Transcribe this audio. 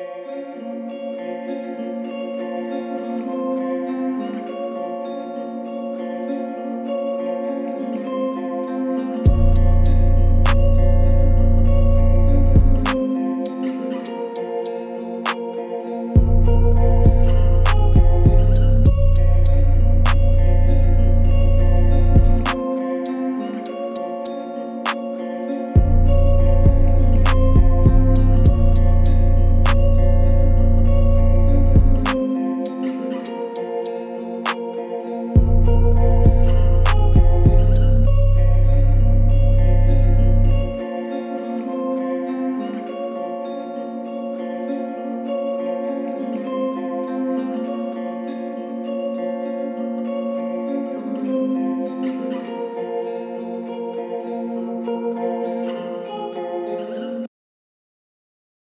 the